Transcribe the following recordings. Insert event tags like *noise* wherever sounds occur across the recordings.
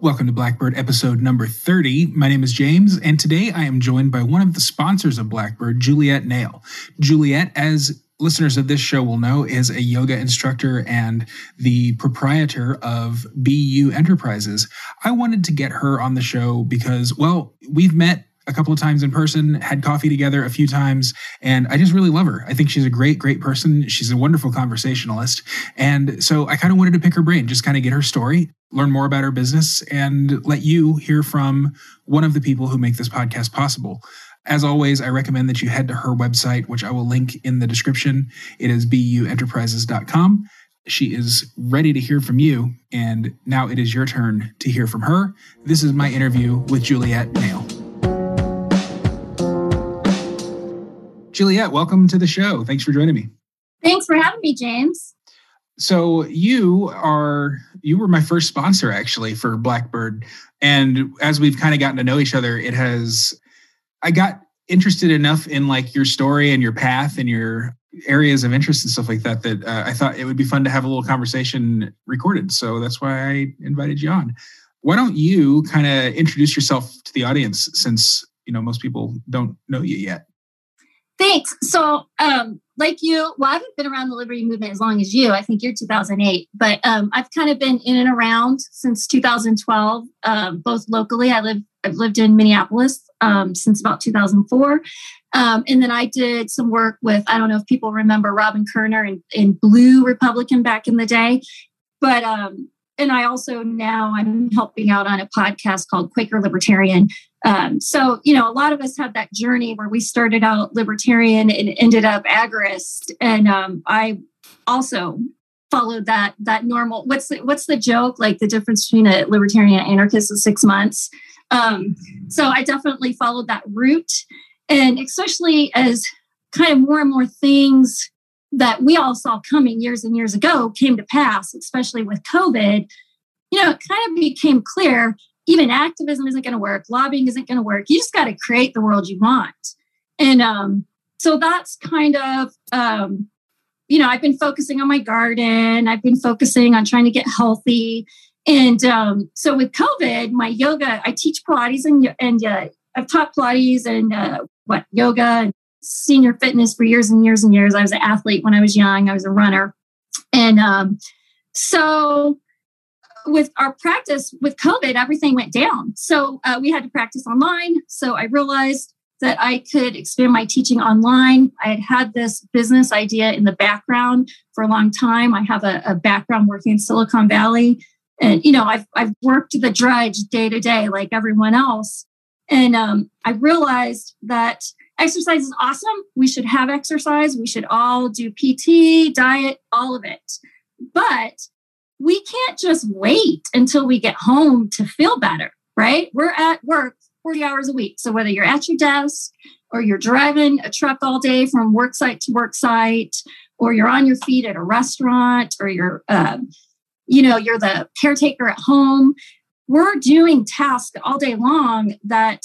Welcome to Blackbird episode number 30. My name is James, and today I am joined by one of the sponsors of Blackbird, Juliet Nail. Juliet, as listeners of this show will know, is a yoga instructor and the proprietor of BeYou Enterprises. I wanted to get her on the show because, well, we've met a couple of times in person, had coffee together a few times, and I just really love her. I think she's a great, great person. She's a wonderful conversationalist. And so I kind of wanted to pick her brain, just kind of get her story, learn more about her business, and let you hear from one of the people who make this podcast possible. As always, I recommend that you head to her website, which I will link in the description. It is beyouenterprises.com. She is ready to hear from you, and now it is your turn to hear from her. This is my interview with Juliet Nail. Juliet, welcome to the show. Thanks for joining me. Thanks for having me, James. So you are you were my first sponsor actually for Blackbird, and as we've kind of gotten to know each other, it has I got interested enough in like your story and your path and your areas of interest and stuff like that that uh, I thought it would be fun to have a little conversation recorded. So that's why I invited you on. Why don't you kind of introduce yourself to the audience since you know most people don't know you yet? Thanks. So, um, like you, well, I haven't been around the liberty movement as long as you. I think you're 2008, but um, I've kind of been in and around since 2012, um, both locally. I live, I've lived in Minneapolis um, since about 2004. Um, and then I did some work with, I don't know if people remember Robin Koerner and Blue Republican back in the day, but um, and I also now I'm helping out on a podcast called Quaker Libertarian. Um, so you know, a lot of us have that journey where we started out libertarian and ended up agorist, and um, I also followed that that normal. What's the, what's the joke? Like the difference between a libertarian and anarchist is six months. Um, so I definitely followed that route, and especially as kind of more and more things that we all saw coming years and years ago came to pass, especially with COVID, you know, it kind of became clear even activism isn't going to work, lobbying isn't going to work. You just got to create the world you want. And um, so that's kind of, um, you know, I've been focusing on my garden, I've been focusing on trying to get healthy. And um, so with COVID, my yoga, I teach Pilates and, and uh, I've taught Pilates and uh, what yoga and senior fitness for years and years and years. I was an athlete when I was young. I was a runner, and um, so with our practice with COVID, everything went down. So uh, we had to practice online. So I realized that I could expand my teaching online. I had had this business idea in the background for a long time. I have a, a background working in Silicon Valley. And, you know, I've, I've worked the drudge day to day like everyone else. And um, I realized that exercise is awesome. We should have exercise. We should all do PT, diet, all of it. But we can't just wait until we get home to feel better, right? We're at work 40 hours a week. So whether you're at your desk or you're driving a truck all day from work site to work site, or you're on your feet at a restaurant, or you're, um, you know, you're the caretaker at home, we're doing tasks all day long that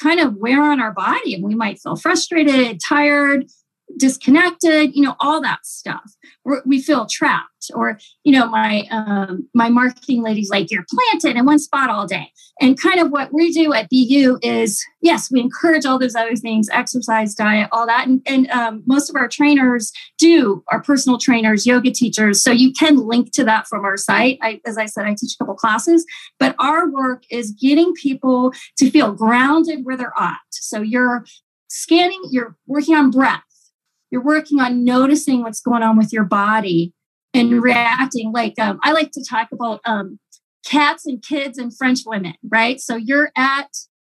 kind of wear on our body and we might feel frustrated, tired, disconnected, you know, all that stuff. We're, we feel trapped. Or you know my um, my marketing lady's like you're planted in one spot all day. And kind of what we do at BeYou is yes we encourage all those other things exercise diet all that. And, and um, most of our trainers do our personal trainers yoga teachers. So you can link to that from our site. I, as i said i teach a couple classes. But our work is getting people to feel grounded where they're at. So you're scanning you're working on breath you're working on noticing what's going on with your body and reacting. Like um, I like to talk about um, cats and kids and French women, right? So you're at,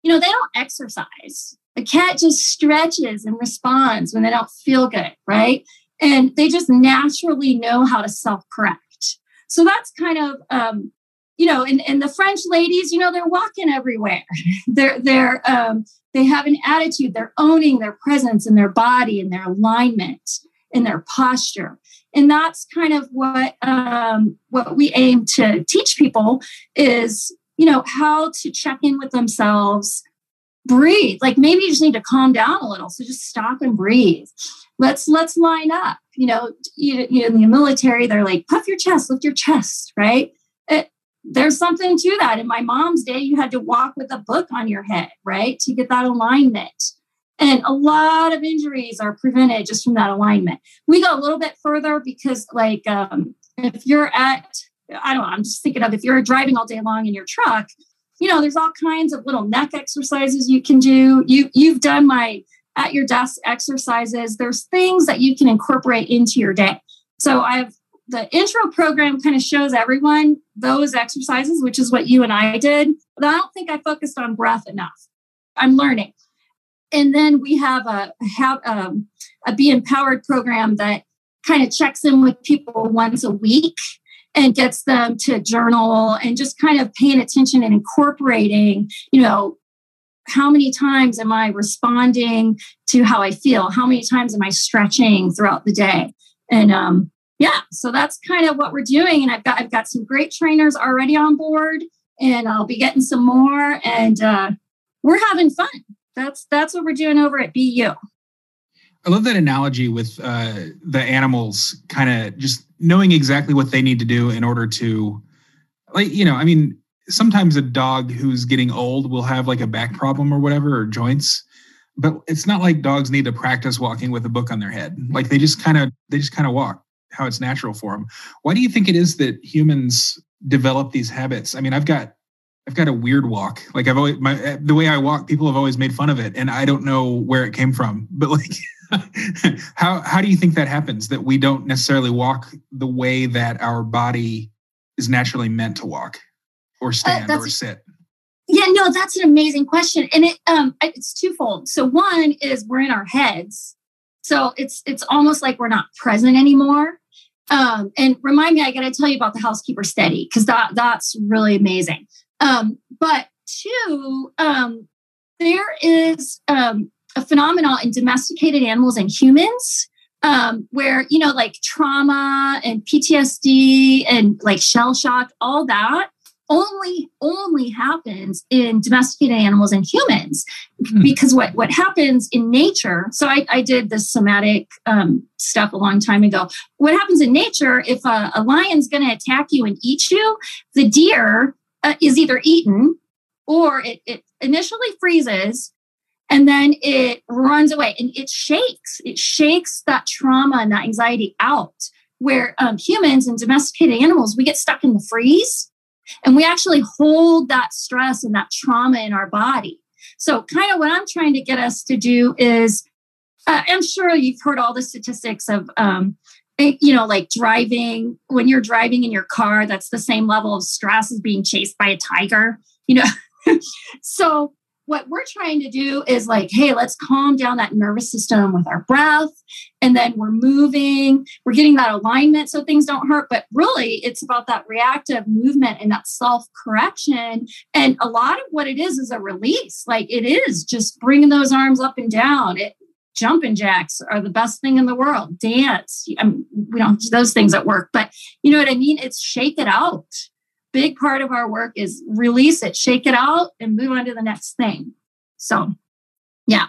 you know, they don't exercise. A cat just stretches and responds when they don't feel good, right? And they just naturally know how to self correct. So that's kind of, um, you know, and, and the French ladies, you know, they're walking everywhere. *laughs* they're they're um, they have an attitude. They're owning their presence and their body and their alignment in their posture. And that's kind of what um, what we aim to teach people is, you know, how to check in with themselves, breathe. Like maybe you just need to calm down a little. So just stop and breathe. Let's let's line up. You know, you, you know, in the military, they're like, puff your chest, lift your chest, right? There's something to that. In my mom's day, you had to walk with a book on your head, right? To get that alignment. And a lot of injuries are prevented just from that alignment. We go a little bit further because, like, um, if you're at, I don't know, I'm just thinking of if you're driving all day long in your truck, you know, there's all kinds of little neck exercises you can do. You you've done my at your desk exercises. There's things that you can incorporate into your day. So I have the intro program kind of shows everyone those exercises, which is what you and I did. But I don't think I focused on breath enough. I'm learning. And then we have a have um, a be empowered program that kind of checks in with people once a week and gets them to journal and just kind of paying attention and incorporating, you know, how many times am I responding to how I feel? How many times am I stretching throughout the day? And um, yeah, so that's kind of what we're doing. And I've got I've got some great trainers already on board, and I'll be getting some more. And uh, we're having fun. That's that's what we're doing over at BeYou. I love that analogy with uh, the animals, kind of just knowing exactly what they need to do in order to, like you know, I mean, sometimes a dog who's getting old will have like a back problem or whatever or joints but it's not like dogs need to practice walking with a book on their head like they just kind of they just kind of walk how it's natural for them. Why do you think it is that humans develop these habits? I mean, I've got I've got a weird walk. Like I've always my the way I walk, people have always made fun of it, and I don't know where it came from. *laughs* But like, *laughs* how how do you think that happens? That we don't necessarily walk the way that our body is naturally meant to walk, or uh, stand, uh, or sit. Yeah, no, that's an amazing question, and it um it's twofold. So one is we're in our heads, so it's it's almost like we're not present anymore. Um, and remind me, I got to tell you about the housekeeper steady because that that's really amazing. Um, but two, um, there is um, a phenomenon in domesticated animals and humans um, where you know, like trauma and PTSD and like shell shock, all that only only happens in domesticated animals and humans mm-hmm. because what what happens in nature so i, I did the somatic um, stuff a long time ago. What happens in nature if a, a lion's going to attack you and eat you the deer uh, is either eaten or it, it initially freezes and then it runs away and it shakes. It shakes that trauma and that anxiety out where um, humans and domesticated animals we get stuck in the freeze and we actually hold that stress and that trauma in our body. So, kind of what I'm trying to get us to do is uh, I'm sure you've heard all the statistics of, um, eh, you know, like driving, when you're driving in your car, that's the same level of stress as being chased by a tiger, you know. *laughs* so, what we're trying to do is like, hey, let's calm down that nervous system with our breath. And then we're moving, we're getting that alignment so things don't hurt. But really, it's about that reactive movement and that self correction. And a lot of what it is is a release. Like it is just bringing those arms up and down. It, jumping jacks are the best thing in the world. Dance. I mean, we don't do those things at work, but you know what I mean? It's shake it out big part of our work is release it, shake it out, and move on to the next thing. So, yeah.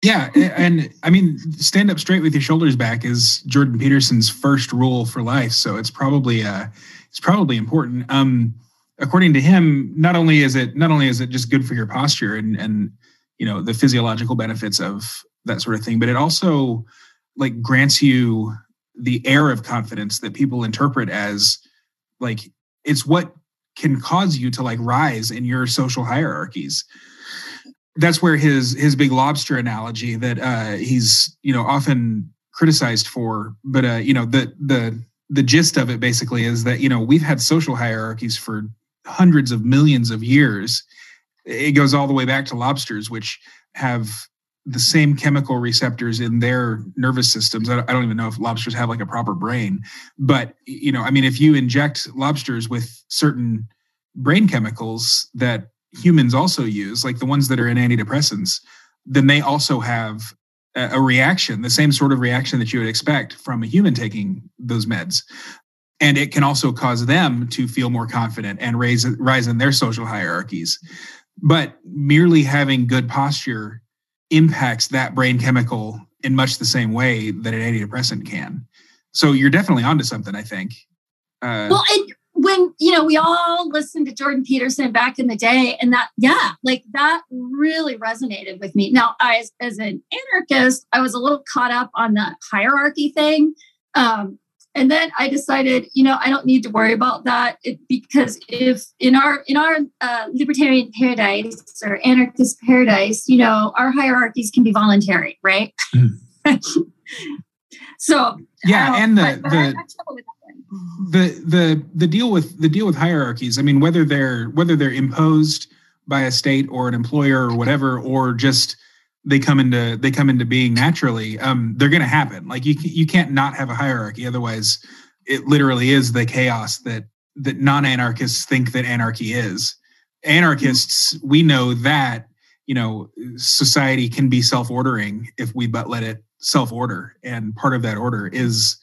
Yeah, and I mean, stand up straight with your shoulders back is Jordan Peterson's first rule for life. So it's probably uh, it's probably important. Um, according to him, not only is it not only is it just good for your posture and and you know the physiological benefits of that sort of thing, but it also like grants you the air of confidence that people interpret as like it's what can cause you to like rise in your social hierarchies. That's where his his big lobster analogy that uh he's you know often criticized for but uh you know the the the gist of it basically is that you know we've had social hierarchies for hundreds of millions of years. It goes all the way back to lobsters which have the same chemical receptors in their nervous systems. I don't even know if lobsters have like a proper brain, but you know, I mean, if you inject lobsters with certain brain chemicals that humans also use, like the ones that are in antidepressants, then they also have a reaction, the same sort of reaction that you would expect from a human taking those meds. And it can also cause them to feel more confident and raise rise in their social hierarchies. But merely having good posture impacts that brain chemical in much the same way that an antidepressant can. So you're definitely onto something, I think. Uh, well, and when you know we all listened to jordan peterson back in the day and that yeah like that really resonated with me now I, as, an anarchist i was a little caught up on the hierarchy thing um, and then i decided you know i don't need to worry about that. It, because if in our in our uh, libertarian paradise or anarchist paradise you know our hierarchies can be voluntary right? Mm. *laughs* so yeah and the, the the the the deal with the deal with hierarchies i mean whether they're whether they're imposed by a state or an employer or whatever or just they come into they come into being naturally um they're going to happen. Like you you can't not have a hierarchy. Otherwise it literally is the chaos that that non-anarchists think that anarchy is. Anarchists we know that you know society can be self-ordering if we but let it self-order. And part of that order is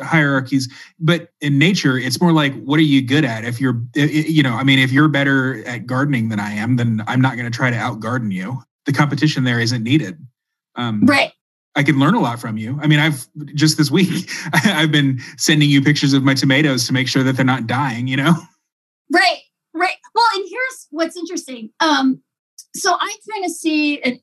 hierarchies. But in nature it's more like what are you good at? If you're you know i mean if you're better at gardening than i am then i'm not going to try to out garden you the competition there isn't needed. Um, right. I can learn a lot from you. I mean i've just this week *laughs* i've been sending you pictures of my tomatoes to make sure that they're not dying you know? *laughs* Right right. Well and here's what's interesting. Um so i kind of see it,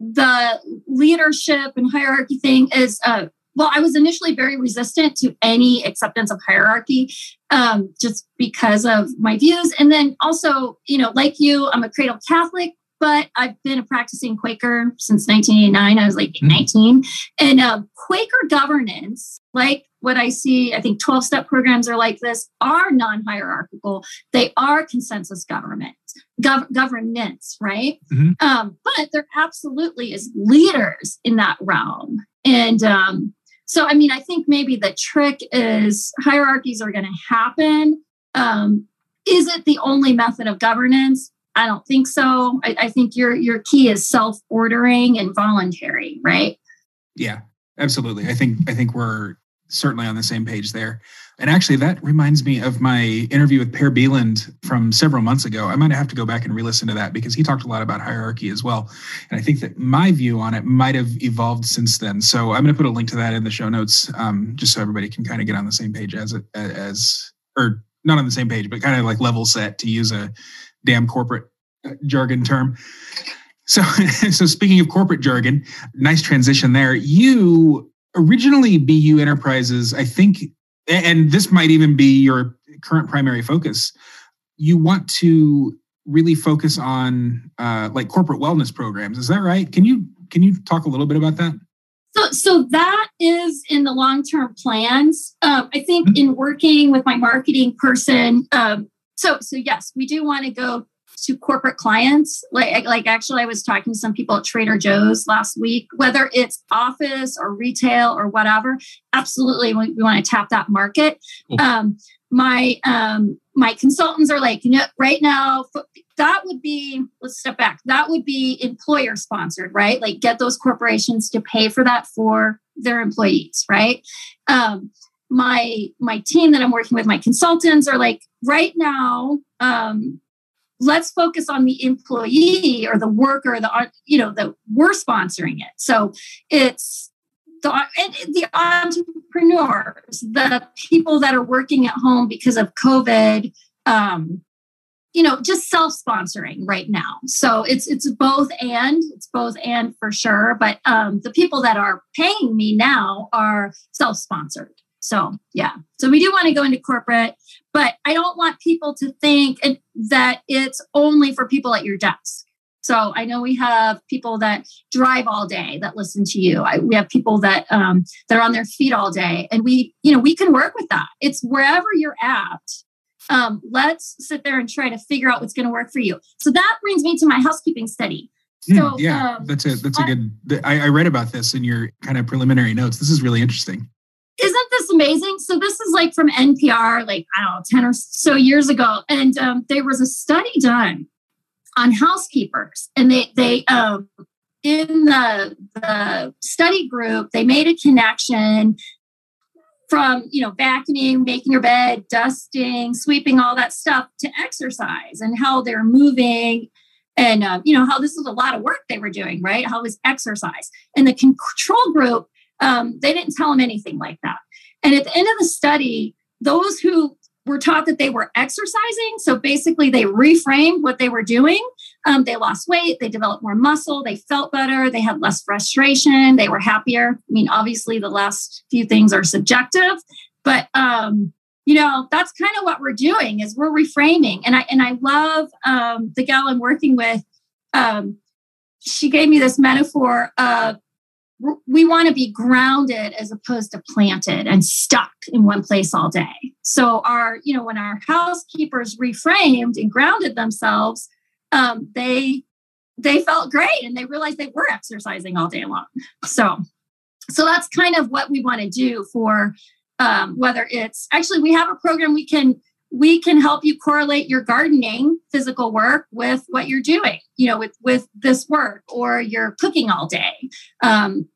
the leadership and hierarchy thing is. uh, well, I was initially very resistant to any acceptance of hierarchy um, just because of my views. And then also, you know, like you, I'm a cradle Catholic, but I've been a practicing Quaker since 1989. I was like mm-hmm. 19. And uh, Quaker governance, like what I see, I think 12 step programs are like this, are non hierarchical. They are consensus government. Gov- governance, right? Mm-hmm. Um, but there absolutely is leaders in that realm. And um, so, I mean, I think maybe the trick is hierarchies are going to happen. Um, is it the only method of governance? I don't think so. I, I think your your key is self ordering and voluntary, right? Yeah, absolutely. I think I think we're certainly on the same page there. And actually, that reminds me of my interview with Per Bylund from several months ago. I might have to go back and re listen to that because he talked a lot about hierarchy as well. And I think that my view on it might have evolved since then. So I'm going to put a link to that in the show notes um, just so everybody can kind of get on the same page as it, as, or not on the same page, but kind of like level set to use a damn corporate uh, jargon term. So, *laughs* so speaking of corporate jargon, nice transition there. You originally BeYou Enterprises, I think, and this might even be your current primary focus. You want to really focus on uh, like corporate wellness programs. Is that right? Can you can you talk a little bit about that? So, so that is in the long term plans. Um, I think mm-hmm. in working with my marketing person. Um, so, so yes, we do want to go to corporate clients. Like, like actually, I was talking to some people at Trader Joe's last week, whether it's office or retail or whatever. Absolutely, we, we want to tap that market. Cool. Um, my um, my consultants are like, you know, right now that would be let's step back. That would be employer sponsored, right? Like get those corporations to pay for that for their employees, right? Um, my my team that I'm working with, my consultants are like, right now, um, let's focus on the employee or the worker the you know that we're sponsoring it. So it's the, the entrepreneurs the people that are working at home because of covid um, you know just self-sponsoring right now. So it's it's both and it's both and for sure but um, the people that are paying me now are self-sponsored so yeah so we do want to go into corporate but I don't want people to think that it's only for people at your desk. So I know we have people that drive all day that listen to you. I, we have people that um, that are on their feet all day, and we, you know, we can work with that. It's wherever you're at. Um, let's sit there and try to figure out what's going to work for you. So that brings me to my housekeeping study. Hmm, so, yeah, um, that's a that's a good. I, I read about this in your kind of preliminary notes. This is really interesting isn't this amazing? So this is like from NPR, like I don't know, ten or so years ago, and um, there was a study done on housekeepers, and they they um, in the, the study group, they made a connection from you know vacuuming making your bed dusting sweeping all that stuff to exercise and how they're moving and uh, you know how this was a lot of work they were doing right how it was exercise and the control group um, they didn't tell them anything like that and at the end of the study those who were taught that they were exercising. So basically, they reframed what they were doing. Um, they lost weight, they developed more muscle, they felt better, they had less frustration, they were happier. I mean, obviously, the last few things are subjective, but um, you know that's kind of what we're doing is we're reframing. And I and I love um, the gal I'm working with. Um, she gave me this metaphor of we want to be grounded as opposed to planted and stuck in one place all day. So our, you know, when our housekeepers reframed and grounded themselves, um, they they felt great and they realized they were exercising all day long. So so that's kind of what we want to do for um, whether it's actually we have a program we can we can help you correlate your gardening physical work with what you're doing you know with with this work or you're cooking all day. Um,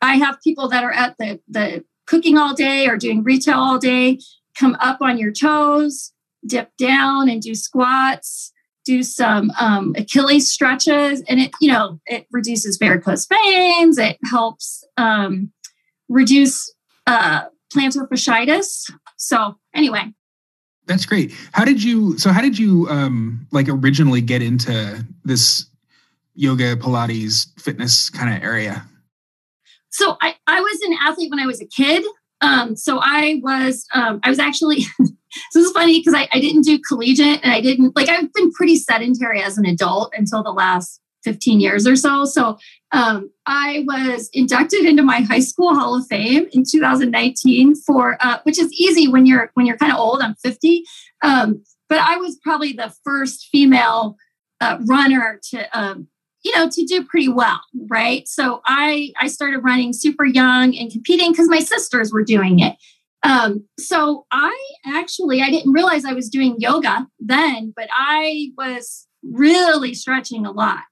i have people that are at the the cooking all day or doing retail all day come up on your toes dip down and do squats do some um, achilles stretches and it you know it reduces varicose veins it helps um, reduce uh, plantar fasciitis. So anyway that's great. How did you? So how did you um like originally get into this yoga, Pilates, fitness kind of area? So I I was an athlete when I was a kid. Um, so I was um, I was actually *laughs* this is funny because I, I didn't do collegiate and I didn't like I've been pretty sedentary as an adult until the last 15 years or so. So um, I was inducted into my high school Hall of Fame in 2019 for, uh, which is easy when you're when you're kind of old. I'm 50, um, but I was probably the first female uh, runner to, um, you know, to do pretty well, right? So I I started running super young and competing because my sisters were doing it. Um, so I actually I didn't realize I was doing yoga then, but I was really stretching a lot.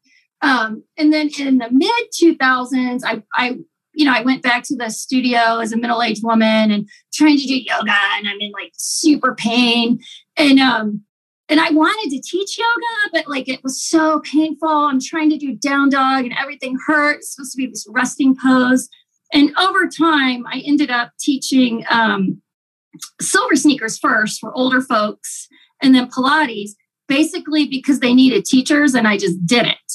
Um, and then in the mid 2000s, I, I, you know, I went back to the studio as a middle aged woman and trying to do yoga, and I'm in like super pain. And um, and I wanted to teach yoga, but like it was so painful. I'm trying to do down dog, and everything hurt. It's supposed to be this resting pose. And over time, I ended up teaching um, silver sneakers first for older folks, and then Pilates, basically because they needed teachers, and I just did it.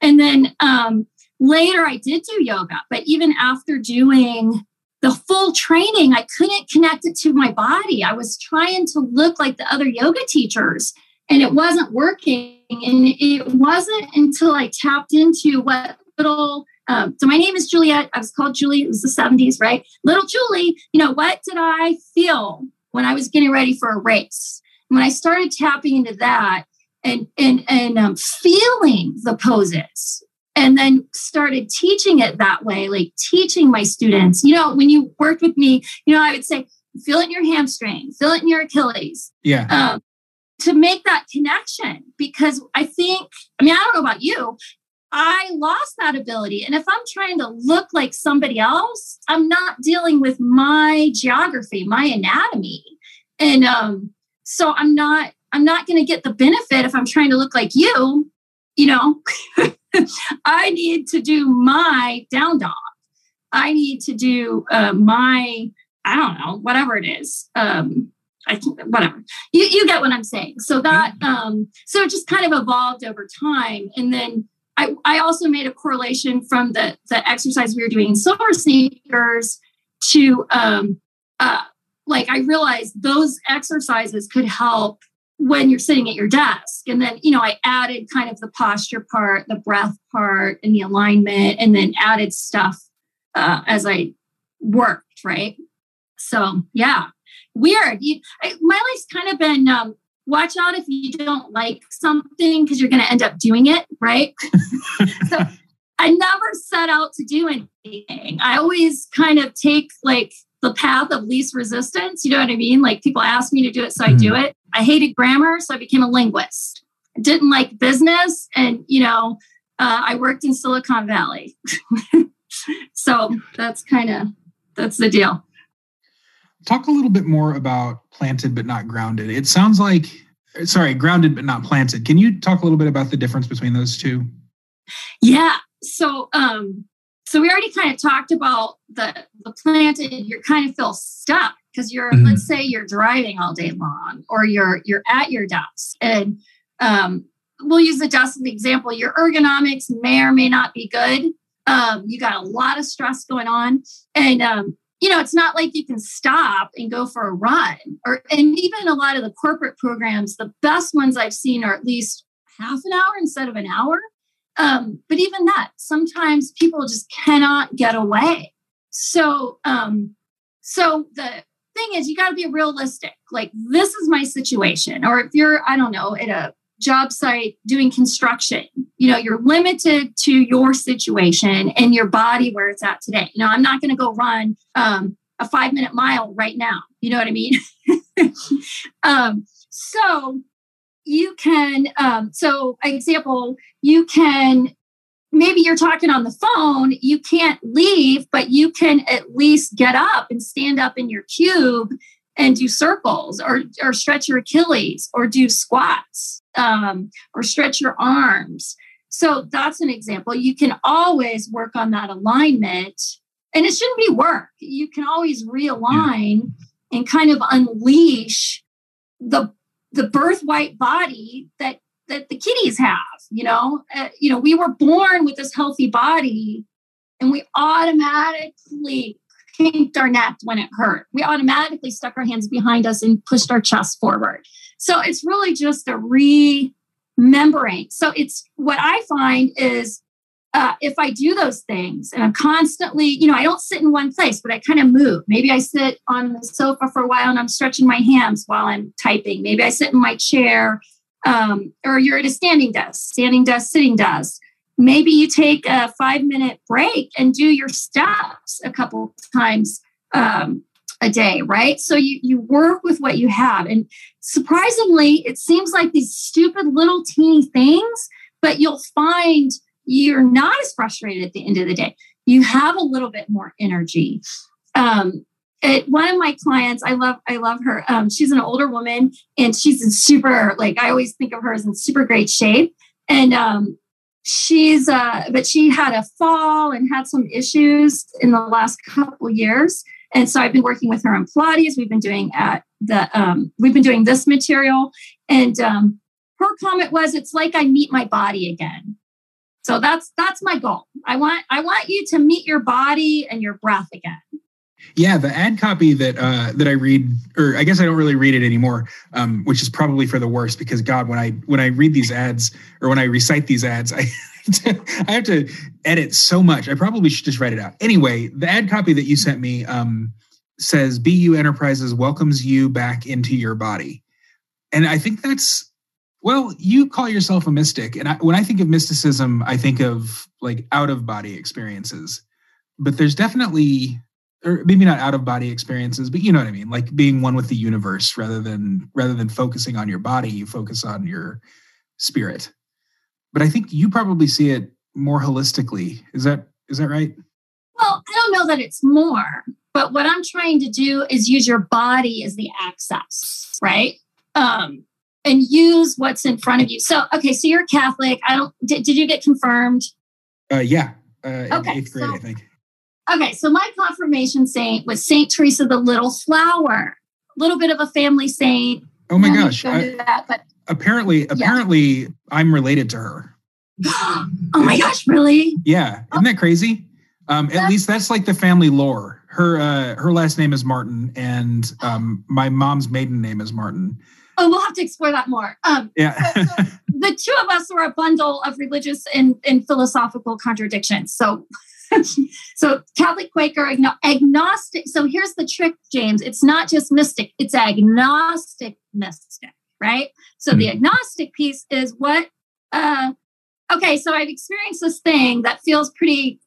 And then um, later I did do yoga, but even after doing the full training, I couldn't connect it to my body. I was trying to look like the other yoga teachers and it wasn't working. And it wasn't until I tapped into what little um, so my name is Juliet. I was called Julie. It was the 70s, right? Little Julie, you know, what did I feel when I was getting ready for a race? When I started tapping into that, and and and um, feeling the poses and then started teaching it that way like teaching my students. You know when you worked with me you know i would say feel it in your hamstring feel it in your achilles. Yeah. Um, to make that connection because i think i mean i don't know about you i lost that ability. And if i'm trying to look like somebody else i'm not dealing with my geography my anatomy. And um so i'm not I'm not going to get the benefit if I'm trying to look like you. You know, *laughs* I need to do my down dog. I need to do uh, my, I don't know, whatever it is. Um, I think whatever you, you get what I'm saying. So that um, so it just kind of evolved over time, and then I, I also made a correlation from the the exercise we were doing in silver sneakers to um, uh, like I realized those exercises could help when you're sitting at your desk. And then, you know, I added kind of the posture part, the breath part, and the alignment, and then added stuff uh, as I worked, right? So, yeah, weird. You, I, my life's kind of been um, watch out if you don't like something because you're going to end up doing it, right? *laughs* so, I never set out to do anything. I always kind of take like the path of least resistance. You know what I mean? Like people ask me to do it, so I do hmm. it. I hated grammar, so I became a linguist. I didn't like business, and you know, Uh, I worked in Silicon Valley. *laughs* so that's kind of that's the deal. Talk a little bit more about planted but not grounded. It sounds like sorry, grounded but not planted. Can you talk a little bit about the difference between those two? Yeah. So um so we already kind of talked about the the planted you kind of feel stuck because you're mm-hmm. let's say you're driving all day long or you're you're at your desk and um we'll use the desk as an example. Your ergonomics may or may not be good. Um, you got a lot of stress going on and um, you know it's not like you can stop and go for a run or and even a lot of the corporate programs the best ones i've seen are at least half an hour instead of an hour um, but even that sometimes people just cannot get away. So um, so the thing is you got to be realistic. Like this is my situation. Or if you're i don't know at a job site doing construction you know you're limited to your situation and your body where it's at today. You know i'm not going to go run um, a five minute mile right now. You know what i mean? *laughs* Um, so you can um, so example you can maybe you're talking on the phone you can't leave but you can at least get up and stand up in your cube and do circles or, or stretch your Achilles or do squats um, or stretch your arms. So that's an example. You can always work on that alignment and it shouldn't be work. You can always realign yeah. and kind of unleash the the birth white body that that the kitties have you know uh, you know we were born with this healthy body and we automatically kinked our neck when it hurt. We automatically stuck our hands behind us and pushed our chest forward. So it's really just a remembering. So it's what I find is uh, if I do those things and I'm constantly, you know, I don't sit in one place, but I kind of move. Maybe I sit on the sofa for a while and I'm stretching my hands while I'm typing. Maybe I sit in my chair, um, or you're at a standing desk, standing desk, sitting desk maybe you take a five minute break and do your steps a couple times um, a day right so you you work with what you have and surprisingly it seems like these stupid little teeny things but you'll find you're not as frustrated at the end of the day. You have a little bit more energy. Um, it, one of my clients i love i love her. Um, she's an older woman and she's in super like i always think of her as in super great shape. And um, she's uh but she had a fall and had some issues in the last couple years. And so i've been working with her on pilates. We've been doing at the um we've been doing this material. And um her comment was it's like i meet my body again so that's that's my goal i want i want you to meet your body and your breath again yeah, the ad copy that uh, that I read, or I guess I don't really read it anymore, um, which is probably for the worst because God, when I when I read these ads or when I recite these ads, I *laughs* I have to edit so much. I probably should just write it out. Anyway, the ad copy that you sent me um, says BeYou Enterprises welcomes you back into your body, and I think that's well, you call yourself a mystic, and I, when I think of mysticism, I think of like out of body experiences, but there's definitely or maybe not out of body experiences but you know what i mean like being one with the universe rather than rather than focusing on your body you focus on your spirit. But i think you probably see it more holistically. Is that is that right? Well i don't know that it's more but what i'm trying to do is use your body as the access right? Um and use what's in front of you so okay so you're catholic i don't did, did you get confirmed uh yeah uh, okay, eighth grade so, i think Okay, so my confirmation saint was Saint Teresa the Little Flower. A little bit of a family saint. Oh my gosh! I, that, but apparently, apparently, yeah. I'm related to her. *gasps* oh my gosh! Really? Yeah, isn't that crazy? Um, at least that's like the family lore. Her uh, her last name is Martin, and um, my mom's maiden name is Martin. Oh, we'll have to explore that more. Um, yeah. so, so the two of us are a bundle of religious and, and philosophical contradictions. So *laughs* so Catholic Quaker agnostic. So here's the trick, James. It's not just mystic, it's agnostic mystic, right? So mm-hmm. the hmm. agnostic piece is what uh okay, so I've experienced this thing that feels pretty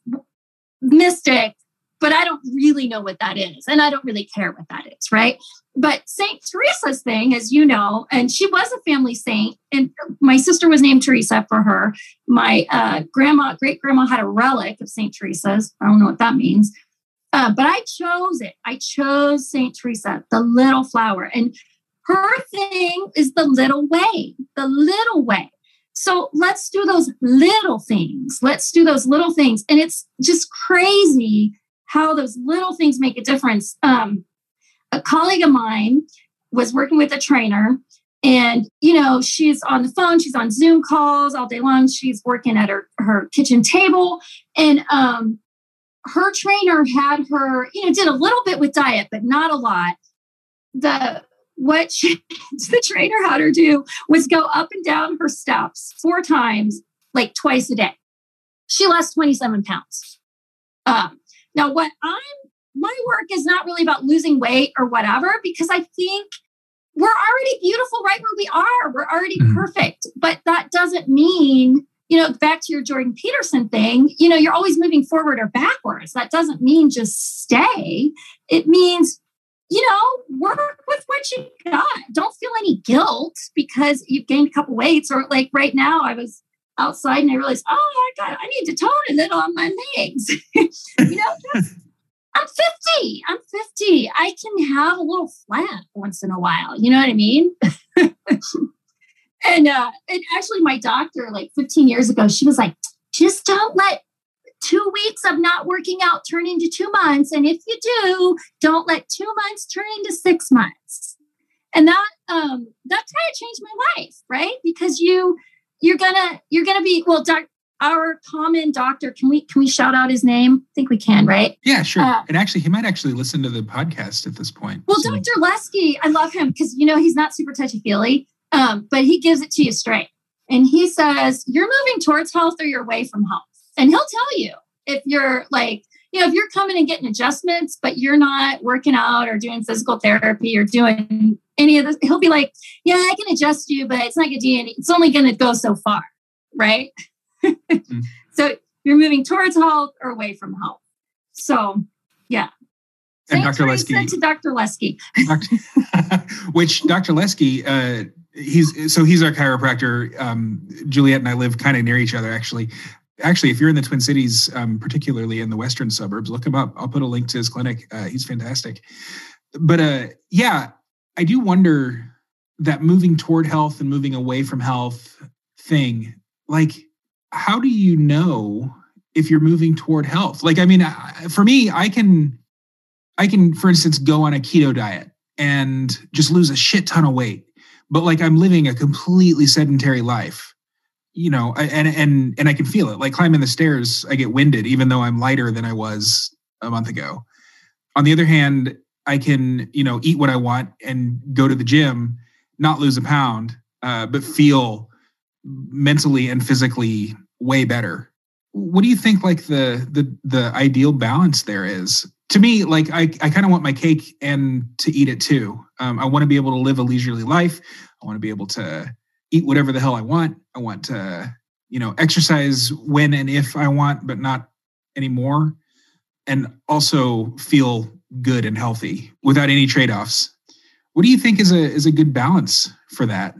mystic, but I don't really know what that is. And I don't really care what that is, right? But St. Teresa's thing, as you know, and she was a family saint, and my sister was named Teresa for her. My uh, grandma, great grandma, had a relic of St. Teresa's. I don't know what that means. Uh, but I chose it. I chose St. Teresa, the little flower. And her thing is the little way, the little way. So let's do those little things. Let's do those little things. And it's just crazy how those little things make a difference. Um, a colleague of mine was working with a trainer and you know she's on the phone she's on zoom calls all day long. She's working at her, her kitchen table and um, her trainer had her you know did a little bit with diet but not a lot. The what she, *laughs* the trainer had her do was go up and down her steps four times like twice a day. She lost 27 pounds. Um, now, what I'm, my work is not really about losing weight or whatever, because I think we're already beautiful right where we are. We're already mm-hmm. perfect. But that doesn't mean, you know, back to your Jordan Peterson thing, you know, you're always moving forward or backwards. That doesn't mean just stay. It means, you know, work with what you got. Don't feel any guilt because you've gained a couple weights or like right now I was outside and I realized, oh, I got, I need to tone a little on my legs. *laughs* you know, I'm 50. I'm 50. I can have a little flat once in a while. You know what I mean? *laughs* and uh, and actually, my doctor, like 15 years ago, she was like, just don't let two weeks of not working out turn into two months. And if you do, don't let two months turn into six months. And that um that kind of changed my life, right? Because you you're gonna you're gonna be well doc, our common doctor can we can we shout out his name? I think we can right? Yeah sure. Uh, and actually he might actually listen to the podcast at this point well so. dr lesky i love him because you know he's not super touchy-feely um, but he gives it to you straight. And he says you're moving towards health or you're away from health. And he'll tell you if you're like you know if you're coming and getting adjustments but you're not working out or doing physical therapy or doing any of this. He'll be like, yeah, I can adjust you, but it's not going to do any, it's only going to go so far. Right. mm-hmm. *laughs* So you're moving towards health or away from health. So yeah. And Dr. Lesky. To Dr. Lesky. *laughs* which Dr. Lesky, uh, he's so he's our chiropractor. Um, Juliet and I live kind of near each other, actually. Actually, if you're in the Twin Cities, um, particularly in the western suburbs, look him up. I'll put a link to his clinic. Uh, he's fantastic. But uh, yeah, I do wonder that moving toward health and moving away from health thing, like, how do you know if you're moving toward health? Like, I mean, for me, I can, I can, for instance, go on a keto diet and just lose a shit ton of weight, but like I'm living a completely sedentary life, you know, and and and I can feel it. Like climbing the stairs, I get winded, even though I'm lighter than I was a month ago. On the other hand, I can, you know, eat what I want and go to the gym, not lose a pound, uh, but feel mentally and physically way better. What do you think like the the the ideal balance there is? To me, like I, I kind of want my cake and to eat it too. Um, I want to be able to live a leisurely life. I want to be able to eat whatever the hell I want. I want to, you know, exercise when and if I want, but not anymore. And also feel good and healthy without any trade-offs. What do you think is a is a good balance for that?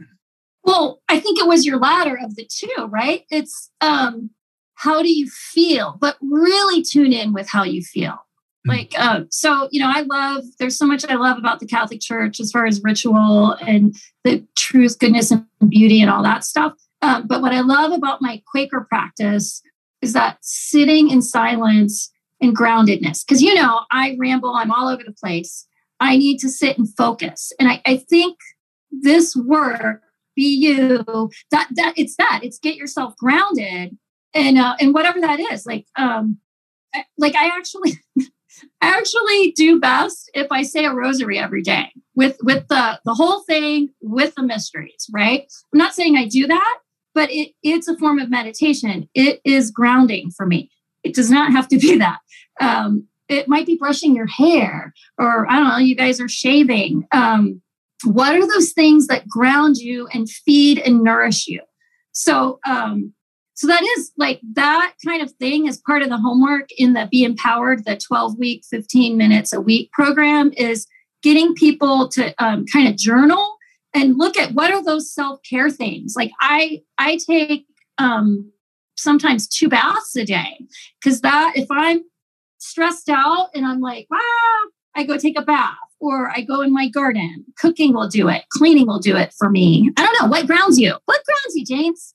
Well, I think it was your latter of the two, right? It's um how do you feel, but really tune in with how you feel. Mm-hmm. Like, uh, so, you know, I love, there's so much I love about the Catholic Church as far as ritual and the truth, goodness, and beauty and all that stuff. Um, but what I love about my Quaker practice is that sitting in silence and groundedness. Because, you know, I ramble, I'm all over the place. I need to sit and focus. And I, I think this work, be you, that, that it's that, it's get yourself grounded and, uh, and whatever that is. Like, um, like I actually, *laughs* I actually do best if I say a rosary every day with with the the whole thing with the mysteries, right? I'm not saying I do that, but it, it's a form of meditation. It is grounding for me. It does not have to be that. Um, it might be brushing your hair, or I don't know, you guys are shaving. Um, what are those things that ground you and feed and nourish you? So, um, so that is like that kind of thing is part of the homework in the Be Empowered, the 12 week, 15 minutes a week program is getting people to um, kind of journal and look at what are those self care things. Like I, I take um, sometimes two baths a day because that if I'm stressed out and I'm like, ah, I go take a bath or I go in my garden. Cooking will do it. Cleaning will do it for me. I don't know. What grounds you? What grounds you, James?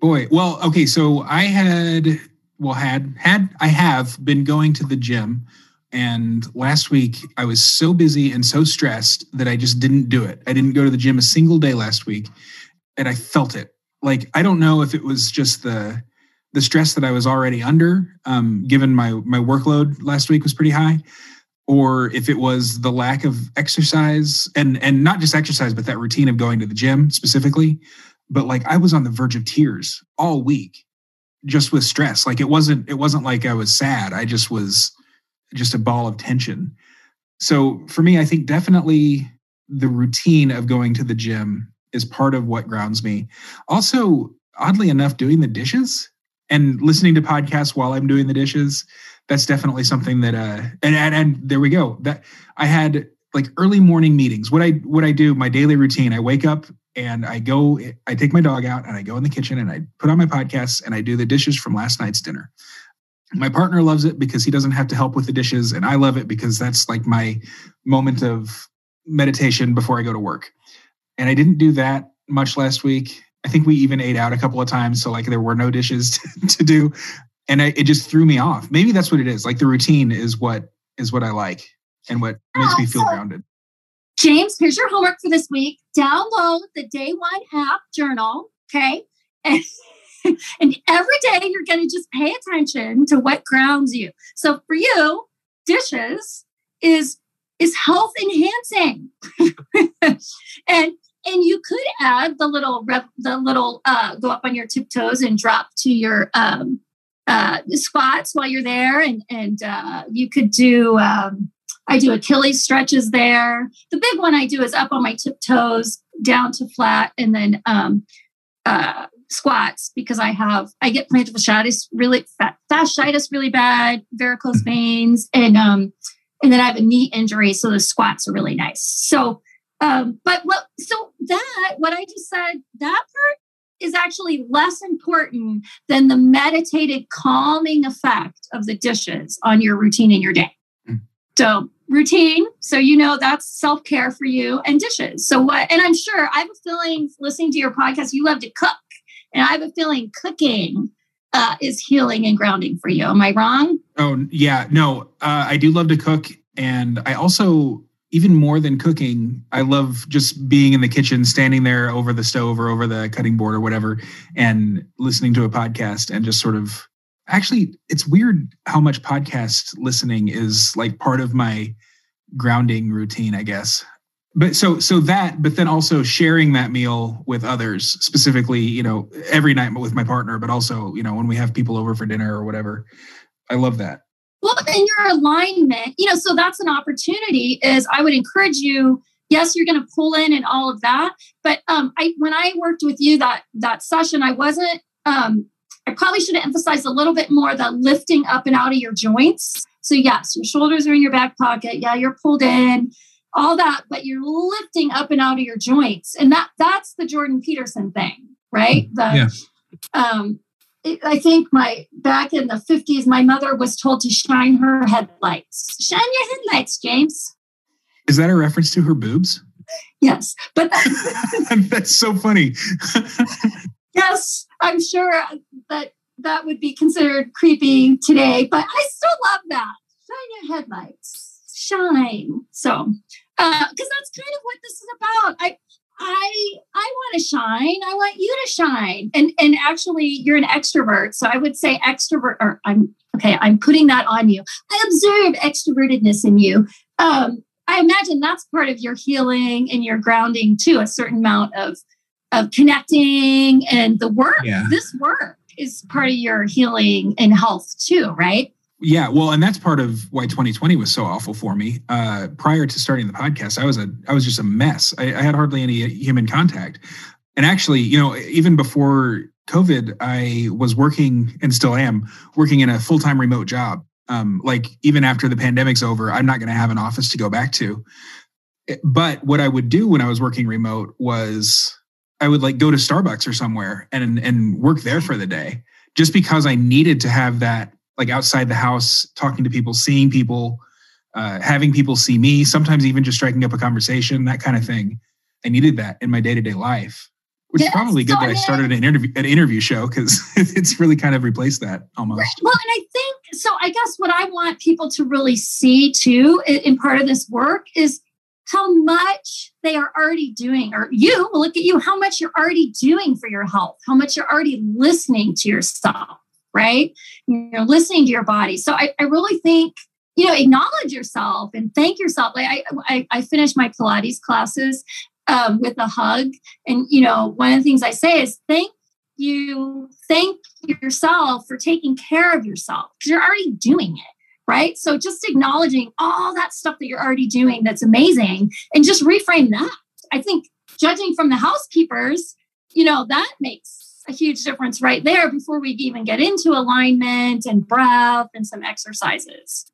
Boy, well, okay. So I had, well, had, had, I have been going to the gym. And last week I was so busy and so stressed that I just didn't do it. I didn't go to the gym a single day last week. And I felt it. Like, I don't know if it was just the, the stress that I was already under, um, given my my workload last week was pretty high, or if it was the lack of exercise and and not just exercise, but that routine of going to the gym specifically. But like I was on the verge of tears all week, just with stress. Like it wasn't it wasn't like I was sad. I just was just a ball of tension. So for me, I think definitely the routine of going to the gym is part of what grounds me. Also, oddly enough, doing the dishes and listening to podcasts while I'm doing the dishes, that's definitely something that uh and and, and there we go. That I had like early morning meetings. What I what I do, my daily routine, I wake up and I go I take my dog out and I go in the kitchen and I put on my podcasts and I do the dishes from last night's dinner. My partner loves it because he doesn't have to help with the dishes and I love it because that's like my moment of meditation before I go to work. And I didn't do that much last week I think we even ate out a couple of times, so like there were no dishes *laughs* to, to do, and I, it just threw me off. Maybe that's what it is. Like the routine is what is what I like and what makes me feel grounded. James, here's your homework for this week. Download the Day One app journal, okay? *laughs* And, and every day you're going to just pay attention to what grounds you. So for you, dishes is is health enhancing. *laughs* and and you could add the little rep, the little uh, go up on your tiptoes and drop to your um, uh, squats while you're there, and and uh, you could do. Um, I do Achilles stretches there. The big one I do is up on my tiptoes, down to flat, and then um, uh, squats because I have I get plantar fasciitis really fasciitis really bad, varicose mm-hmm. veins, and um, and then I have a knee injury, so the squats are really nice. So um, but what so that what I just said, that part is actually less important than the meditated calming effect of the dishes on your routine in your day. Mm. So routine, so you know that's self-care for you and dishes. So what and I'm sure I have a feeling listening to your podcast, you love to cook. And I have a feeling cooking uh, is healing and grounding for you. Am I wrong? Oh yeah, no, uh, I do love to cook, and I also even more than cooking, I love just being in the kitchen, standing there over the stove or over the cutting board or whatever, and listening to a podcast and just sort of actually, it's weird how much podcast listening is like part of my grounding routine, I guess. But so so that, but then also sharing that meal with others, specifically, you know, every night with my partner, but also, you know, when we have people over for dinner or whatever. I love that. Well, and your alignment, you know, so that's an opportunity. Is I would encourage you. Yes, you're going to pull in and all of that, but um, I when I worked with you that that session, I wasn't. Um, I probably should have emphasized a little bit more the lifting up and out of your joints. So yes, your shoulders are in your back pocket. Yeah, you're pulled in, all that, but you're lifting up and out of your joints, and that that's the Jordan Peterson thing, right? The yeah. um, I think my back in the 50s, my mother was told to shine her headlights. Shine your headlights, James. Is that a reference to her boobs? Yes, but *laughs* that's so funny. *laughs* yes, I'm sure that that would be considered creepy today, but I still love that. Shine your headlights, shine. So, because uh, that's kind of what this is about. I I I want to shine. I want you to shine. And and actually you're an extrovert. So I would say extrovert or I'm okay, I'm putting that on you. I observe extrovertedness in you. Um, I imagine that's part of your healing and your grounding too, a certain amount of of connecting and the work. Yeah. This work is part of your healing and health too, right? Yeah, well, and that's part of why 2020 was so awful for me. Uh, prior to starting the podcast, I was a I was just a mess. I, I had hardly any human contact, and actually, you know, even before COVID, I was working and still am working in a full time remote job. Um, like even after the pandemic's over, I'm not going to have an office to go back to. Eh, but what I would do when I was working remote was I would like go to Starbucks or somewhere and and work there for the day, just because I needed to have that like outside the house, talking to people, seeing people, uh, having people see me. Sometimes even just striking up a conversation, that kind of thing. I needed that in my day to day life which is probably good so, that I started an interview an interview show because *laughs* it's really kind of replaced that almost. Well, and I think so. I guess what I want people to really see too in part of this work is how much they are already doing, or you look at you, how much you're already doing for your health, how much you're already listening to yourself, right? You're listening to your body. So I, I really think you know acknowledge yourself and thank yourself like I, I i finished my pilates classes um, with a hug. And, you know, one of the things I say is thank you, thank yourself for taking care of yourself because you're already doing it. Right. So just acknowledging all that stuff that you're already doing that's amazing and just reframe that. I think judging from the housekeepers, you know, that makes a huge difference right there before we even get into alignment and breath and some exercises.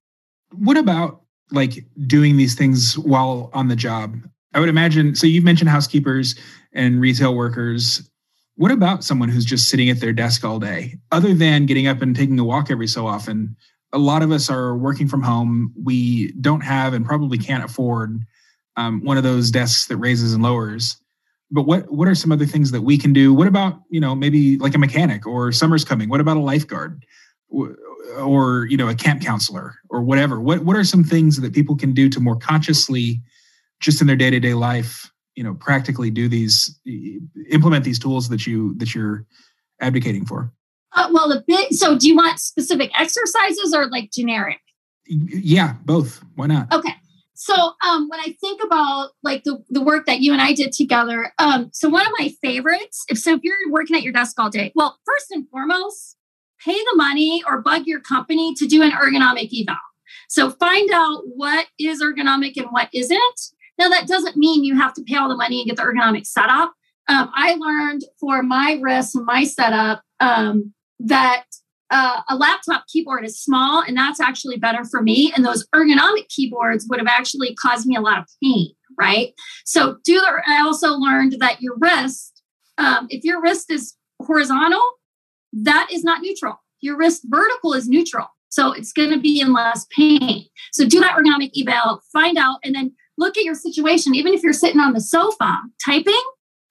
What about like doing these things while on the job? I would imagine. So you've mentioned housekeepers and retail workers. What about someone who's just sitting at their desk all day? Other than getting up and taking a walk every so often, a lot of us are working from home. We don't have and probably can't afford um, one of those desks that raises and lowers. But what what are some other things that we can do? What about you know maybe like a mechanic or summer's coming? What about a lifeguard? or you know a camp counselor or whatever what what are some things that people can do to more consciously just in their day-to-day life you know practically do these implement these tools that you that you're advocating for uh, well the big so do you want specific exercises or like generic yeah both why not okay so um, when i think about like the, the work that you and i did together um, so one of my favorites if so if you're working at your desk all day well first and foremost pay the money or bug your company to do an ergonomic eval so find out what is ergonomic and what isn't now, that doesn't mean you have to pay all the money and get the ergonomic setup. Um, I learned for my wrist and my setup um, that uh, a laptop keyboard is small, and that's actually better for me. And those ergonomic keyboards would have actually caused me a lot of pain, right? So, do the, I also learned that your wrist, um, if your wrist is horizontal, that is not neutral. Your wrist vertical is neutral. So it's going to be in less pain. So do that ergonomic eval, find out, and then look at your situation. Even if you're sitting on the sofa typing,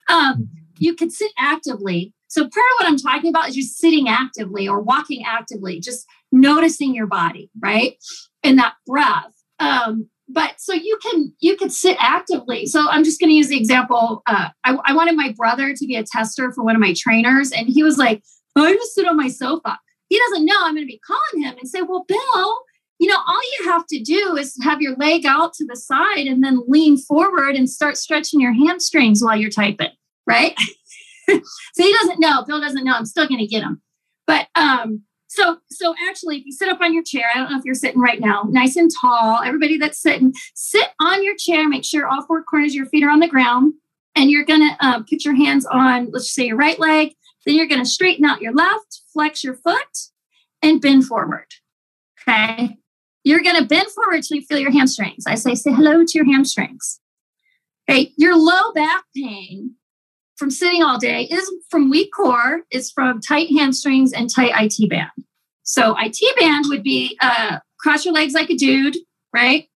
um, you could sit actively. So part of what I'm talking about is just sitting actively or walking actively, just noticing your body, right? And that breath. Um, but so you can you can sit actively. So I'm just going to use the example. Uh, I, I wanted my brother to be a tester for one of my trainers, and he was like, oh, "I just sit on my sofa." He doesn't know I'm going to be calling him and say, "Well, Bill, you know, all you have to do is have your leg out to the side and then lean forward and start stretching your hamstrings while you're typing, right? *laughs* *laughs* so he doesn't know. Bill doesn't know. I'm still going to get him. But um, so so actually, if you sit up on your chair, I don't know if you're sitting right now, nice and tall. Everybody that's sitting, sit on your chair. Make sure all four corners of your feet are on the ground, and you're going to uh, put your hands on, let's say, your right leg. Then you're going to straighten out your left, flex your foot, and bend forward. Okay. You're going to bend forward until you feel your hamstrings. I say, say hello to your hamstrings. Okay, your low back pain from sitting all day is from weak core, is from tight hamstrings and tight IT band. So IT band would be uh, cross your legs like a dude, right?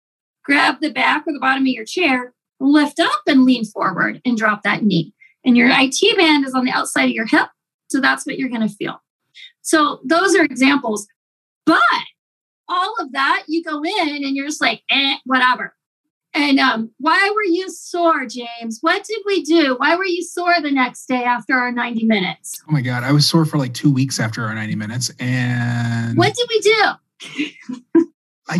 Grab the back or the bottom of your chair, lift up and lean forward and drop that knee. And your IT band is on the outside of your hip. So that's what you're going to feel. So those are examples. But all of that, you go in and you're just like, eh, whatever. And um, why were you sore, James? What did we do? Why were you sore the next day after our 90 minutes? Oh my God. I was sore for like two weeks after our 90 minutes. And what did we do? *laughs* I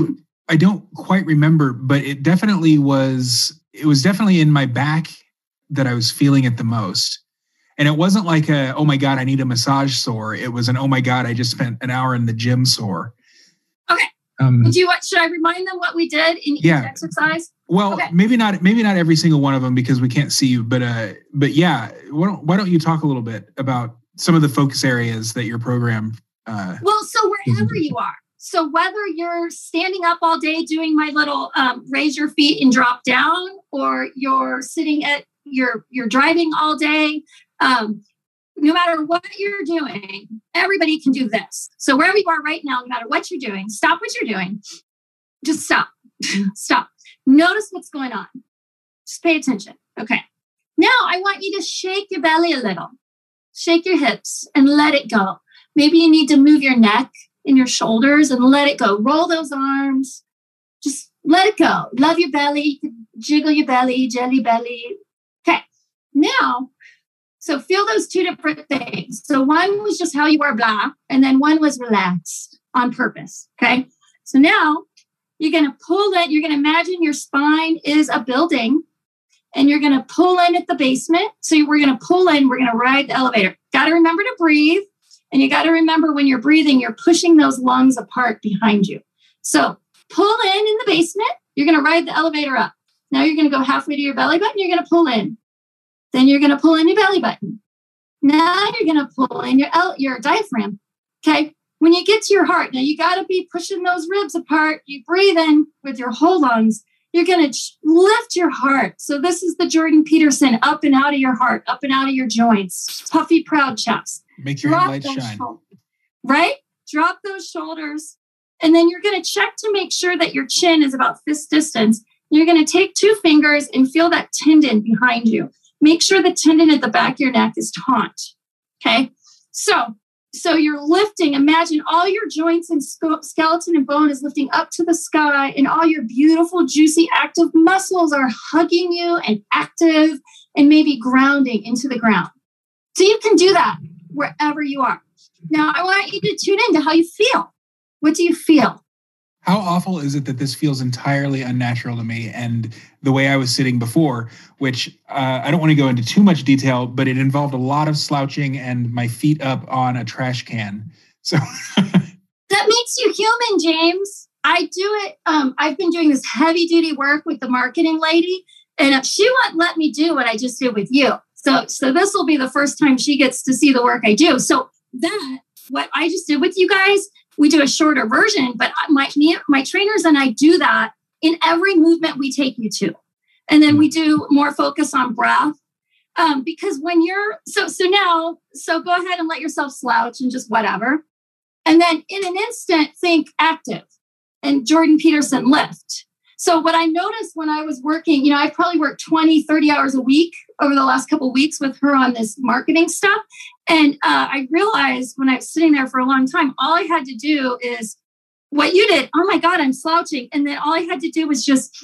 I don't quite remember, but it definitely was it was definitely in my back that I was feeling it the most. And it wasn't like a oh my god, I need a massage sore. It was an oh my god, I just spent an hour in the gym sore. Okay. Um, do you what? Should I remind them what we did in each exercise? Well, okay. maybe not. Maybe not every single one of them because we can't see you. But uh, but yeah. Why don't Why don't you talk a little bit about some of the focus areas that your program. Uh, well, so wherever you are, so whether you're standing up all day doing my little um, raise your feet and drop down, or you're sitting at you're you're driving all day, um, no matter what you're doing, everybody can do this. So wherever you are right now, no matter what you're doing, stop what you're doing. Just stop. *laughs* stop. Notice what's going on. Just pay attention. Okay. Now I want you to shake your belly a little. Shake your hips and let it go. Maybe you need to move your neck and your shoulders and let it go. Roll those arms. Just let it go. Love your belly. Jiggle your belly, jelly belly. Okay. Now, so feel those two different things. So one was just how you are, blah, and then one was relaxed on purpose. Okay. So now you're going to pull it. You're going to imagine your spine is a building and you're going to pull in at the basement. So we're going to pull in, we're going to ride the elevator. Got to remember to breathe. And you got to remember when you're breathing, you're pushing those lungs apart behind you. So pull in in the basement. You're going to ride the elevator up. Now you're going to go halfway to your belly button. You're going to pull in. Then you're going to pull in your belly button. Now you're going to pull in your, your diaphragm. Okay. When you get to your heart, now you got to be pushing those ribs apart. You breathe in with your whole lungs. You're going to lift your heart. So this is the Jordan Peterson up and out of your heart, up and out of your joints, puffy, proud chest. Make your headlights shine. Shoulders, right? Drop those shoulders. And then you're going to check to make sure that your chin is about fist distance. You're going to take two fingers and feel that tendon behind you. Make sure the tendon at the back of your neck is taut. Okay. So, so you're lifting. Imagine all your joints and skeleton and bone is lifting up to the sky, and all your beautiful, juicy, active muscles are hugging you and active and maybe grounding into the ground. So you can do that wherever you are. Now, I want you to tune in to how you feel. What do you feel? How awful is it that this feels entirely unnatural to me? And the way I was sitting before, which uh, I don't want to go into too much detail, but it involved a lot of slouching and my feet up on a trash can. So *laughs* that makes you human, James. I do it. Um, I've been doing this heavy duty work with the marketing lady, and she won't let me do what I just did with you. So, so this will be the first time she gets to see the work I do. So that what I just did with you guys, we do a shorter version, but my me, my trainers and I do that in every movement we take you to, and then we do more focus on breath. Um, because when you're so so now, so go ahead and let yourself slouch and just whatever, and then in an instant think active and Jordan Peterson lift. So what I noticed when I was working, you know, I probably worked 20, 30 hours a week over the last couple weeks with her on this marketing stuff. And uh, I realized when I was sitting there for a long time, all I had to do is what you did. Oh my God, I'm slouching. And then all I had to do was just,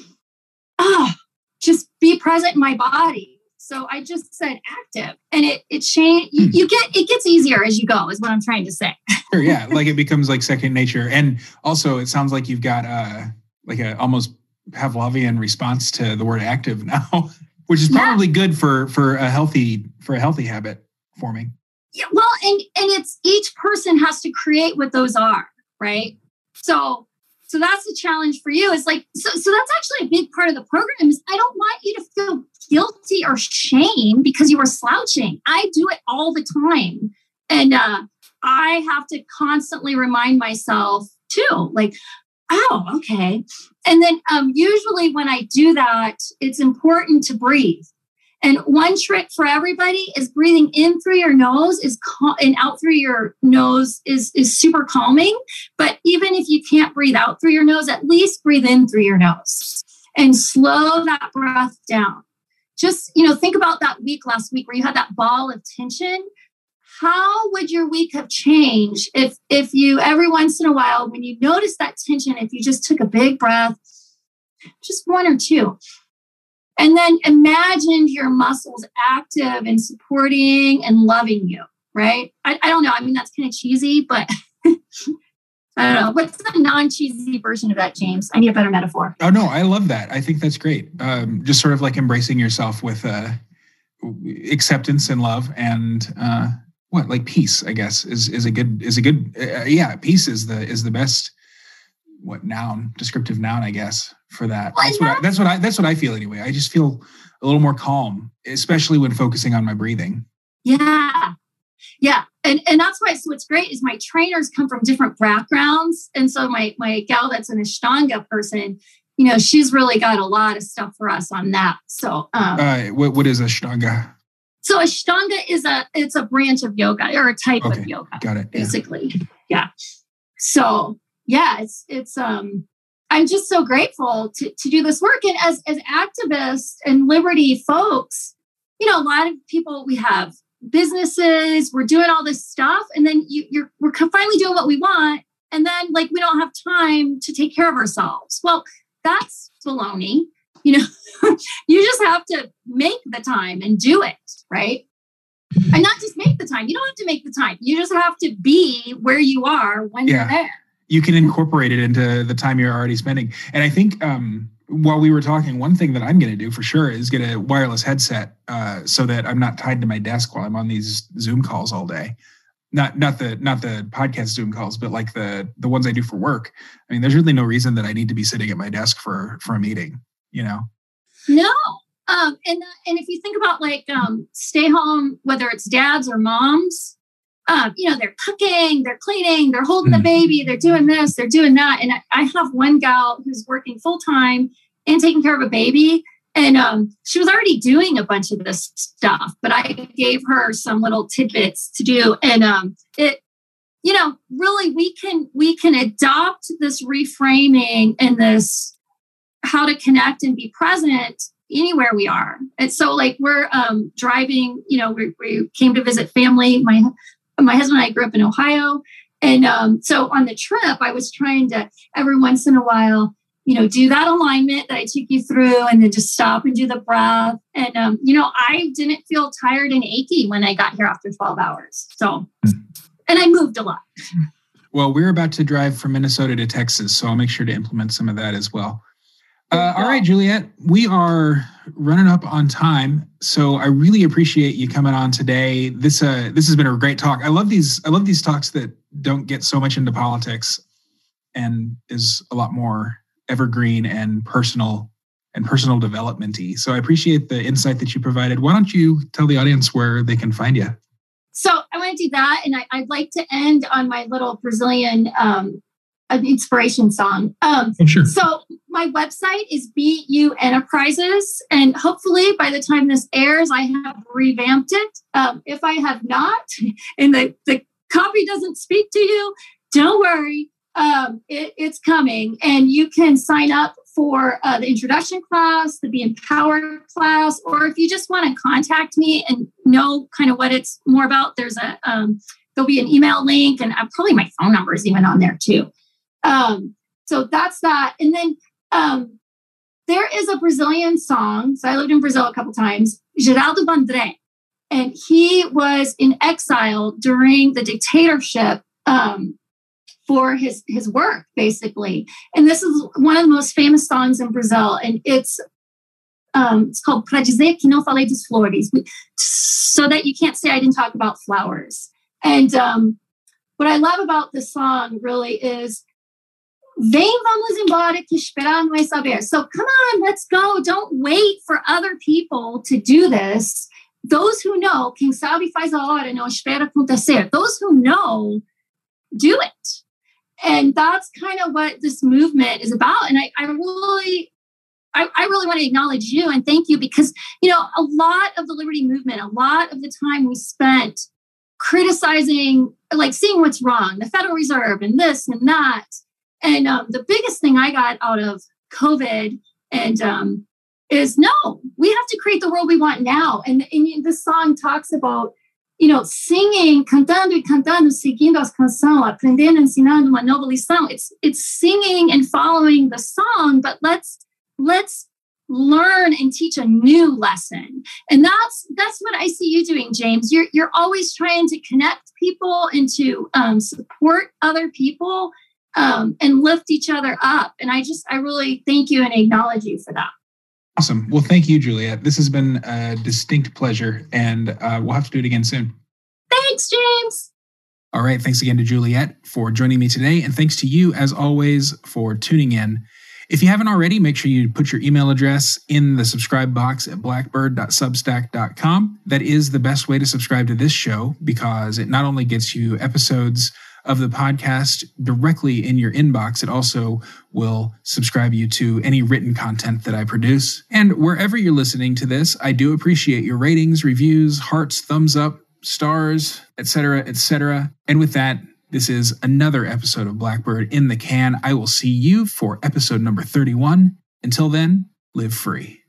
ah, oh, just be present in my body. So I just said active and it, it changed. You, you get, it gets easier as you go is what I'm trying to say. *laughs* sure. Yeah. Like it becomes like second nature. And also it sounds like you've got uh like a almost Pavlovian response to the word active now, *laughs* which is probably yeah. good for for a healthy for a healthy habit forming. Yeah, well, and and it's each person has to create what those are, right? So so that's the challenge for you. Is like so so that's actually a big part of the program. Is I don't want you to feel guilty or shame because you were slouching. I do it all the time, and uh, I have to constantly remind myself too, like oh, okay. And then um, usually when I do that, it's important to breathe. And one trick for everybody is breathing in through your nose is cal- and out through your nose is is super calming. But even if you can't breathe out through your nose, at least breathe in through your nose and slow that breath down. Just you know, think about that week last week where you had that ball of tension how would your week have changed if if you every once in a while when you notice that tension if you just took a big breath just one or two and then imagined your muscles active and supporting and loving you right i, I don't know i mean that's kind of cheesy but *laughs* I don't know. What's the non-cheesy version of that, James? I need a better metaphor. Oh no, I love that. I think that's great. Um, just sort of like embracing yourself with uh, acceptance and love, and uh, what like peace i guess is is a good is a good uh, yeah peace is the is the best what noun descriptive noun i guess for that that's what I, that's what i that's what i feel anyway i just feel a little more calm especially when focusing on my breathing yeah Yeah, and and that's why. So what's great is my trainers come from different backgrounds, and so my my gal that's an Ashtanga person, you know, she's really got a lot of stuff for us on that. So, um, uh, what what is Ashtanga? So Ashtanga is a it's a branch of yoga or a type okay, of yoga. Got it. Basically, yeah. yeah. So yeah, it's it's um I'm just so grateful to, to do this work. And as as activists and liberty folks, you know, a lot of people we have businesses, we're doing all this stuff, and then you, you're we're finally doing what we want, and then like we don't have time to take care of ourselves. Well, that's baloney. You know, *laughs* you just have to make the time and do it, right? And not just make the time. You don't have to make the time. You just have to be where you are when yeah. you're there. You can incorporate it into the time you're already spending. And I think um, while we were talking, one thing that I'm going to do for sure is get a wireless headset uh, so that I'm not tied to my desk while I'm on these Zoom calls all day. Not not the not the podcast Zoom calls, but like the the ones I do for work. I mean, there's really no reason that I need to be sitting at my desk for for a meeting. You know. No, um, and uh, and if you think about like um, stay home, whether it's dads or moms, um, you know, they're cooking, they're cleaning, they're holding the mm. baby, they're doing this, they're doing that. And I, I have one gal who's working full time and taking care of a baby. And um, she was already doing a bunch of this stuff, but I gave her some little tidbits to do. And um, it, you know, really we can we can adopt this reframing and this how to connect and be present anywhere we are. And so like we're um, driving, you know, we, we came to visit family. My my husband and I grew up in Ohio. And um, so on the trip, I was trying to every once in a while, you know, do that alignment that I took you through and then just stop and do the breath. And, um, you know, I didn't feel tired and achy when I got here after 12 hours. So, and I moved a lot. Well, we're about to drive from Minnesota to Texas, so I'll make sure to implement some of that as well. Uh, all right, Juliet, we are running up on time, so I really appreciate you coming on today. This uh, this has been a great talk. I love these. I love these talks that don't get so much into politics, and is a lot more evergreen and personal and personal developmenty. So I appreciate the insight that you provided. Why don't you tell the audience where they can find you? So I want to do that, and I, would like to end on my little Brazilian um, an inspiration song. Um, oh, sure. So my website is BeYou Enterprises, and hopefully by the time this airs, I have revamped it. Um, if I have not, *laughs* and the, the copy doesn't speak to you, don't worry. Um, it, it's coming, and you can sign up for uh, the introduction class, the Be Empowered class, or if you just want to contact me and know kind of what it's more about, there's a um, there'll be an email link, and uh, probably my phone number is even on there too. Um, so that's that. And then um, there is a Brazilian song. So I lived in Brazil a couple times, Geraldo Vandré. And he was in exile during the dictatorship um, for his, his work, basically. And this is one of the most famous songs in Brazil. And it's um, it's called Pra dizer que não falei dos flores, so that you can't say I didn't talk about flowers. And um, what I love about this song really is Vem, vamos embora, que esperar não é saber. So come on, let's go. Don't wait for other people to do this. Those who know, quem sabe faz a hora, não espera acontecer. Those who know, do it. And that's kind of what this movement is about. And I, I really I, I, really want to acknowledge you and thank you because you know a lot of the liberty movement a lot of the time we spent criticizing like seeing what's wrong the federal reserve and this and that and um, the biggest thing I got out of COVID and um, is no, we have to create the world we want now. And, and this song talks about, you know, singing, cantando e cantando, seguindo as canções, aprendendo, ensinando uma nova lição. It's it's singing and following the song, but let's let's learn and teach a new lesson. And that's that's what I see you doing, James. You're you're always trying to connect people and to um, support other people um, and lift each other up. And I just, I really thank you and acknowledge you for that. Awesome. Well, thank you, Juliet. This has been a distinct pleasure, and uh, we'll have to do it again soon. Thanks, James. All right. Thanks again to Juliet for joining me today. And thanks to you, as always, for tuning in. If you haven't already, make sure you put your email address in the subscribe box at blackbird.substack.com. That is the best way to subscribe to this show because it not only gets you episodes of the podcast directly in your inbox, it also will subscribe you to any written content that I produce. And wherever you're listening to this, I do appreciate your ratings, reviews, hearts, thumbs up, stars, etc., etc. And with that, this is another episode of Blackbird in the can. I will see you for episode number 31. Until then, live free.